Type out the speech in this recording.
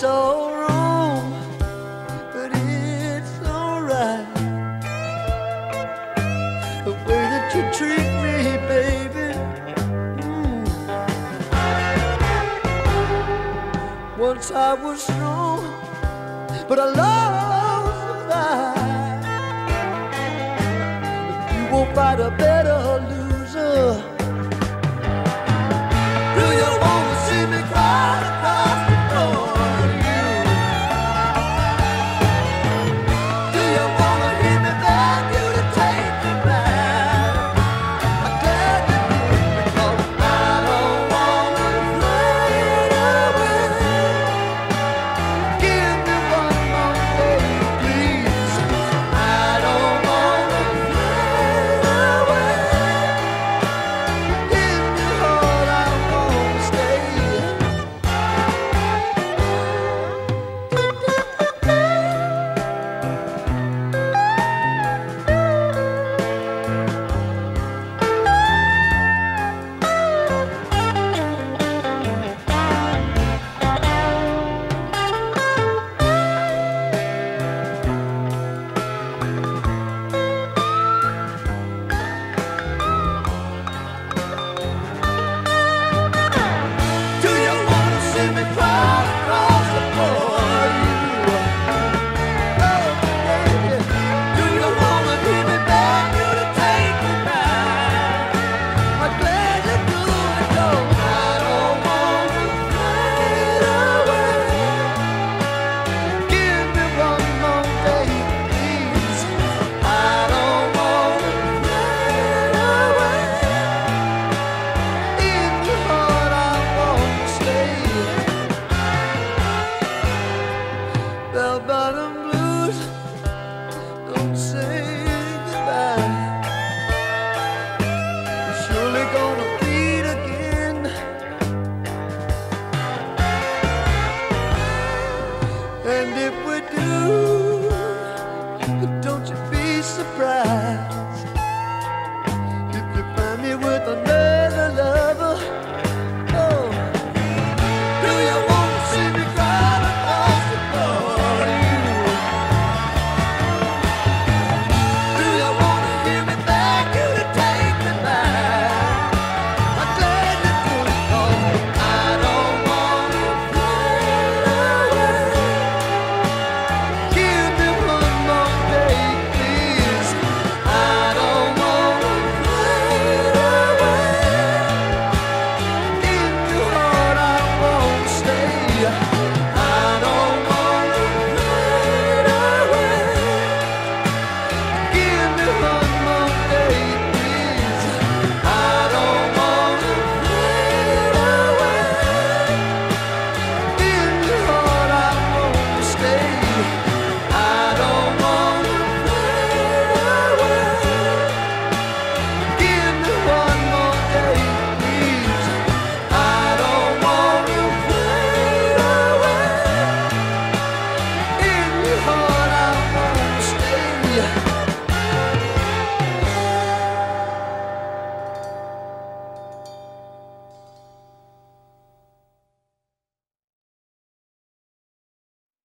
so wrong, but it's alright. The way that you treat me, baby. Mm. Once I was strong, but I lost the you won't fight a battle.